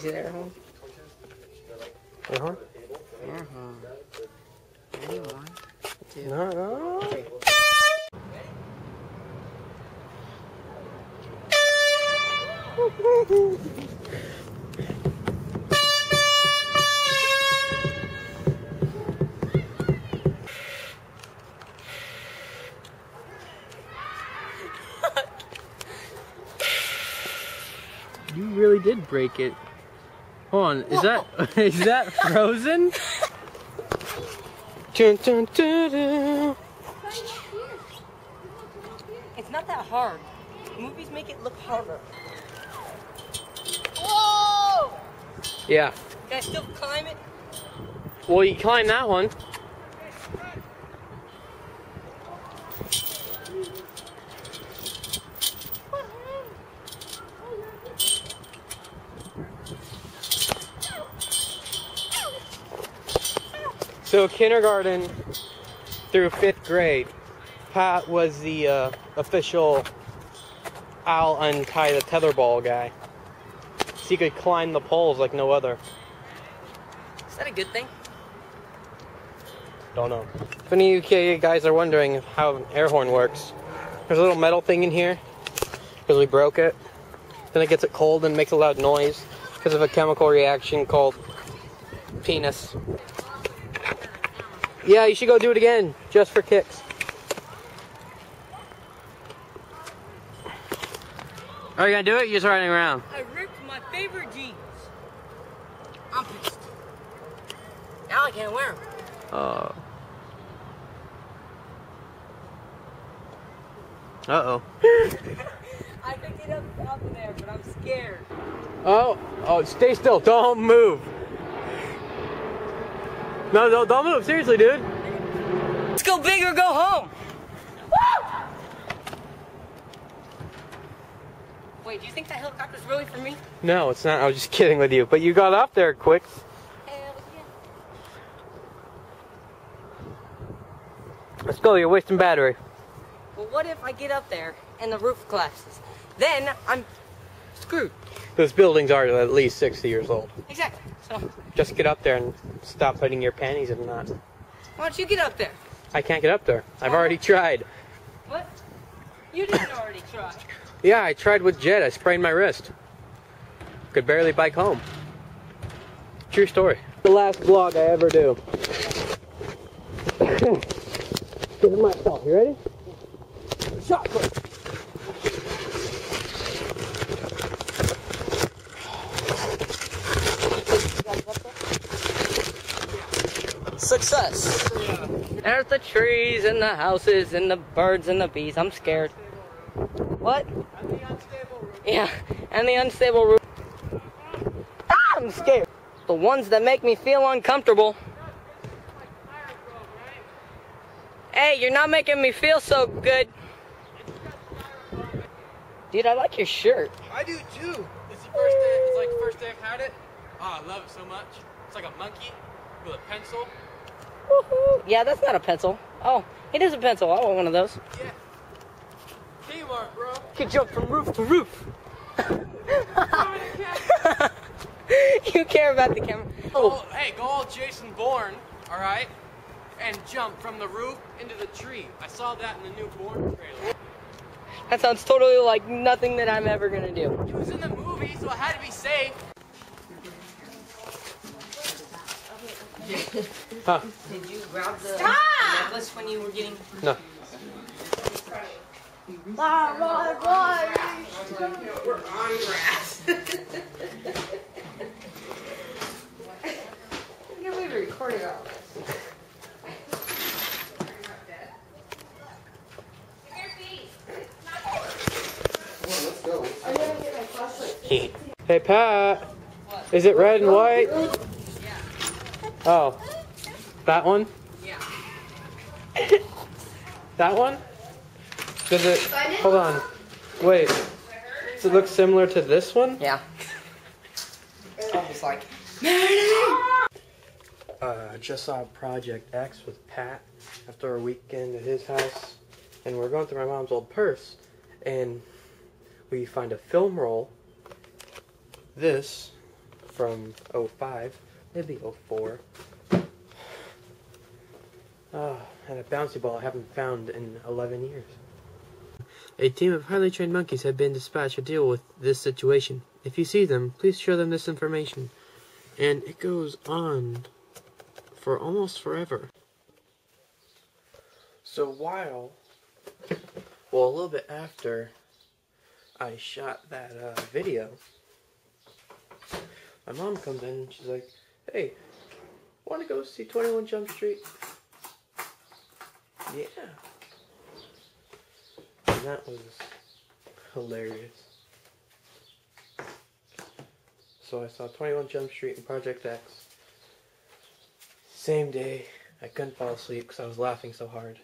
see the air horn? Air horn? Air horn. Ready? One, two, No, no. three. You really did break it. Hold on, is that is that frozen? Dun, dun, dun, dun. It's not that hard. Movies make it look harder. Yeah. Can I still climb it? Well, you climb that one. So kindergarten through fifth grade, Pat was the uh, official I'll untie the tetherball guy. So he could climb the poles like no other. Is that a good thing? Don't know. If any of you guys are wondering how an air horn works, there's a little metal thing in here because we broke it. Then it gets it cold and makes a loud noise because of a chemical reaction called penis. Yeah, you should go do it again just for kicks. Are you gonna do it? You're just riding around. I ripped my favorite jeans. I'm pissed. Now I can't wear them. Uh. Uh oh. I picked it up up there, but I'm scared. Oh, oh, stay still. Don't move. No, no, don't move. Seriously, dude. Let's go big or go home. Wait, do you think that helicopter's really for me? No, it's not. I was just kidding with you. But you got up there quick. Hell yeah. Let's go. You're wasting battery. Well, what if I get up there and the roof collapses? Then I'm screwed. Those buildings are at least 60 years old. Exactly. So, Just get up there and stop putting your panties in a knot. why don't you get up there? I can't get up there. I've already tried. What? You didn't already try. Yeah, I tried with Jed. I sprained my wrist. Could barely bike home. True story. The last vlog I ever do. Give it myself. You ready? Shot put. Success. There's the trees and the houses and the birds and the bees. I'm scared. What? Yeah, and the unstable roof. Ah, I'm scared. The ones that make me feel uncomfortable. Hey, you're not making me feel so good. Dude, I like your shirt. I do too. It's the first day. It's like the first day I've had it. Oh, I love it so much. It's like a monkey with a pencil. Woohoo. Yeah, that's not a pencil. Oh, it is a pencil. I want one of those. Yeah. Kmart, bro. You can jump from roof to roof. you care about the camera. Oh, hey, go all Jason Bourne, all right, and jump from the roof into the tree. I saw that in the new Bourne trailer. That sounds totally like nothing that I'm ever gonna do. It was in the movie, so I had to be safe. Huh? Did you grab the necklace when you were getting? No. can't believe you're recording all this. I gotta get my flashlight. Hey Pat, is it red and white? Oh, that one? Yeah. That one? Does it? Hold on. Wait. Does it look similar to this one? Yeah. Almost like. Uh, just saw Project X with Pat after a weekend at his house, and we're going through my mom's old purse, and we find a film roll this from 05, maybe 04. Ah, and a bouncy ball I haven't found in 11 years. A team of highly trained monkeys have been dispatched to deal with this situation. If you see them, please show them this information. And it goes on for almost forever. So while, well, a little bit after I shot that uh, video, my mom comes in and she's like, "Hey, want to go see 21 Jump Street?" Yeah. And that was hilarious. So I saw 21 Jump Street and Project X. Same day. I couldn't fall asleep because I was laughing so hard.